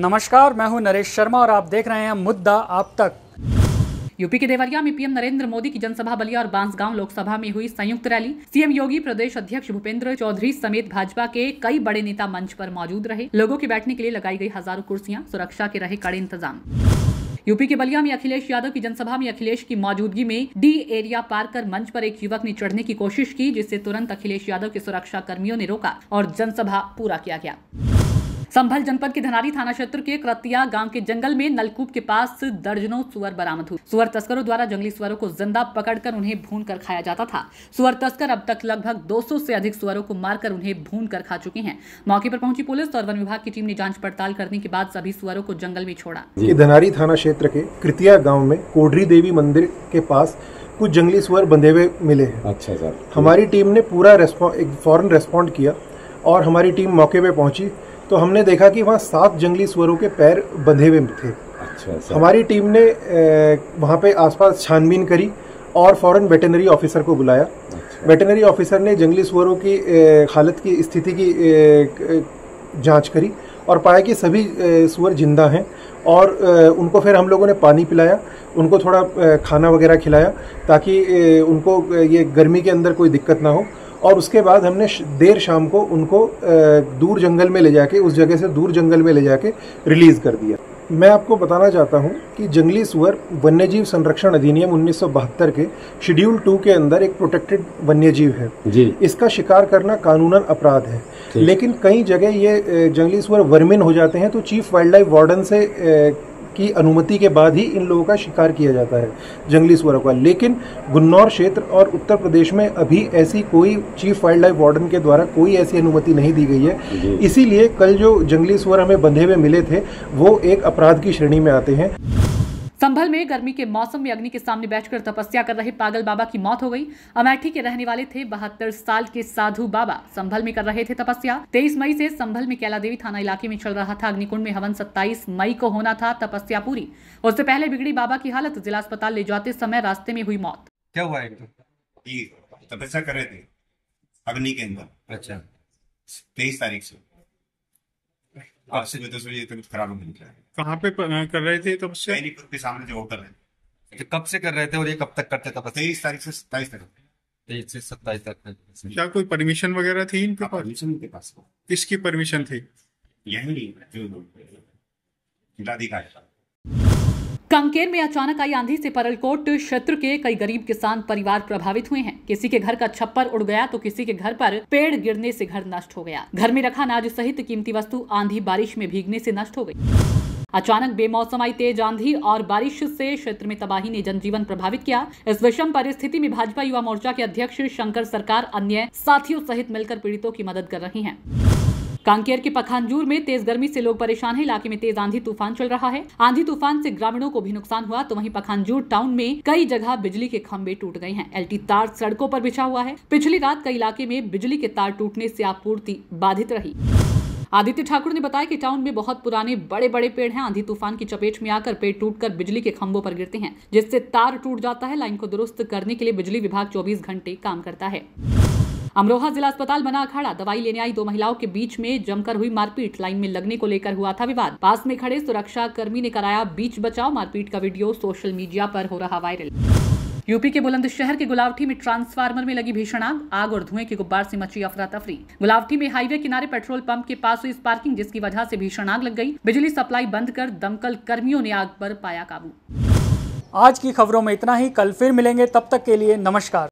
नमस्कार, मैं हूँ नरेश शर्मा और आप देख रहे हैं मुद्दा आप तक। यूपी के देवरिया में पीएम नरेंद्र मोदी की जनसभा बलिया और बांसगांव लोकसभा में हुई संयुक्त रैली। सीएम योगी, प्रदेश अध्यक्ष भूपेंद्र चौधरी समेत भाजपा के कई बड़े नेता मंच पर मौजूद रहे। लोगों के बैठने के लिए लगाई गई हज़ारों कुर्सियाँ, सुरक्षा के रहे कड़े इंतज़ाम। यूपी के बलिया में अखिलेश यादव की जनसभा में अखिलेश की मौजूदगी में डी एरिया पार कर मंच पर एक युवक ने चढ़ने की कोशिश की, जिससे तुरंत अखिलेश यादव के सुरक्षा कर्मियों ने रोका और जनसभा पूरा किया गया। संभल जनपद के धनारी थाना क्षेत्र के क्रतिया गाँव के जंगल में नलकूप के पास दर्जनों सुअर बरामद हुए। सुअर तस्करों द्वारा जंगली सुअरों को ज़िंदा पकड़कर उन्हें भून कर खाया जाता था। सुअर तस्कर अब तक लगभग 200 से अधिक सुअरों को मारकर उन्हें भून कर खा चुके हैं। मौके पर पहुँची पुलिस और वन विभाग की टीम ने जाँच पड़ताल करने के बाद सभी सुअरों को जंगल में छोड़ा। धनारी थाना क्षेत्र के कृतिया गाँव में कोडरी देवी मंदिर के पास कुछ जंगली सुअर बंधे हुए मिले हैं। अच्छा सर। हमारी टीम ने पूरा एक फ़ौरन रेस्पॉन्ड किया और हमारी टीम मौके पे पहुँची। तो हमने देखा कि वहाँ सात जंगली सुअरों के पैर बंधे हुए थे। अच्छा हमारी टीम ने वहाँ पे आसपास छानबीन करी और फ़ौरन वेटनरी ऑफिसर को बुलाया। अच्छा। वेटनरी ऑफिसर ने जंगली सुअरों की हालत की स्थिति की जाँच करी और पाया कि सभी सुअर ज़िंदा हैं और उनको फिर हम लोगों ने पानी पिलाया उनको थोड़ा खाना वगैरह खिलाया ताकि उनको ये गर्मी के अंदर कोई दिक्कत ना हो। और उसके बाद हमने देर शाम को उनको दूर जंगल में ले जाके उस जगह से दूर जंगल में ले जाके रिलीज़ कर दिया। मैं आपको बताना चाहता हूँ कि जंगली सुअर वन्यजीव संरक्षण अधिनियम 1972 के शेड्यूल टू के अंदर एक प्रोटेक्टेड वन्यजीव है। जी। इसका शिकार करना कानूनन अपराध है। लेकिन कई जगह ये जंगली सुअर वर्मिन हो जाते हैं तो चीफ वाइल्ड लाइफ वार्डन से की अनुमति के बाद ही इन लोगों का शिकार किया जाता है जंगली सुअरों का। लेकिन गुन्नौर क्षेत्र और उत्तर प्रदेश में अभी ऐसी कोई चीफ वाइल्ड लाइफ वार्डन के द्वारा कोई ऐसी अनुमति नहीं दी गई है। इसीलिए कल जो जंगली सुअर हमें बंधे हुए मिले थे वो एक अपराध की श्रेणी में आते हैं। संभल में गर्मी के मौसम में अग्नि के सामने बैठकर तपस्या कर रहे पागल बाबा की मौत हो गई। अमेठी के रहने वाले थे बहत्तर साल के साधु बाबा। संभल में कर रहे थे तपस्या। तेईस मई से संभल में कैला देवी थाना इलाके में चल रहा था अग्निकुंड में। हवन सत्ताईस मई को होना था तपस्या पूरी। उससे पहले बिगड़ी बाबा की हालत। जिला अस्पताल ले जाते समय रास्ते में हुई मौत। क्या हुआ तो? ये तपस्या कर रहे थे। अग्नि के अंदर। अच्छा। तेईस तारीख से। खराब होने निकला कहाँ पे कर रहे थे तब से? के सामने जो होटल है। तो कब से कर रहे थे और ये कब तक करते तपस्या तेईस तारीख से सत्ताईस तक। तेईस से सत्ताईस तक। क्या कोई परमिशन वगैरह थी इनके पास? परमिशन के पास। किसकी परमिशन थी? यही जो जिलाधिकारी कांकेर में अचानक आई आंधी से परलकोट क्षेत्र के कई गरीब किसान परिवार प्रभावित हुए हैं। किसी के घर का छप्पर उड़ गया तो किसी के घर पर पेड़ गिरने से घर नष्ट हो गया। घर में रखा अनाज सहित कीमती वस्तु आंधी बारिश में भीगने से नष्ट हो गई। अचानक बेमौसम आई तेज आंधी और बारिश से क्षेत्र में तबाही ने जनजीवन प्रभावित किया। इस विषम परिस्थिति में भाजपा युवा मोर्चा के अध्यक्ष, शंकर सरकार, अन्य साथियों सहित मिलकर पीड़ितों की मदद कर रही हैं। कांकेर के पखानजूर में तेज गर्मी से लोग परेशान हैं। इलाके में तेज आंधी तूफ़ान चल रहा है। आंधी तूफ़ान से ग्रामीणों को भी नुकसान हुआ तो वहीं पखानजूर टाउन में कई जगह बिजली के खंभे टूट गए हैं। एलटी तार सड़कों पर बिछा हुआ है। पिछली रात कई इलाके में बिजली के तार टूटने से आपूर्ति बाधित रही। आदित्य ठाकुर ने बताया कि टाउन में बहुत पुराने बड़े बड़े पेड़ हैं। आंधी तूफ़ान की चपेट में आकर पेड़ टूटकर बिजली के खंभों पर गिरते हैं, जिससे तार टूट जाता है। लाइन को दुरुस्त करने के लिए बिजली विभाग 24 घंटे काम करता है। अमरोहा जिला अस्पताल बना अखाड़ा। दवाई लेने आई दो महिलाओं के बीच में जमकर हुई मारपीट। लाइन में लगने को लेकर हुआ था विवाद। पास में खड़े सुरक्षा कर्मी ने कराया बीच बचाव। मारपीट का वीडियो सोशल मीडिया पर हो रहा वायरल। यूपी के बुलंदशहर के गुलावटी में ट्रांसफार्मर में लगी भीषण आग आग और धुएँ के गुब्बार से मची अफरा तफरी। गुलावटी में हाईवे किनारे पेट्रोल पंप के पास हुई स्पार्किंग, जिसकी वजह से भीषण आग लग गई। बिजली सप्लाई बंद कर दमकल कर्मियों ने आग पर पाया काबू। आज की खबरों में इतना ही। कल फिर मिलेंगे। तब तक के लिए नमस्कार।